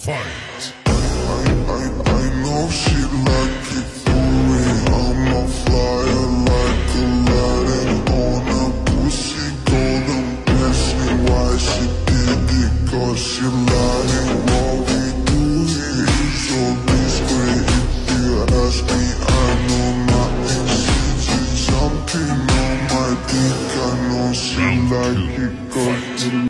Fight. I, I, I know she like it the way I'm a flyer like Aladdin on a pussy golden blessing. Why she did it? Cause she lying. What we do here is so discreet. If you ask me, I know nothing. She just jumping on my dick. I know she like it cause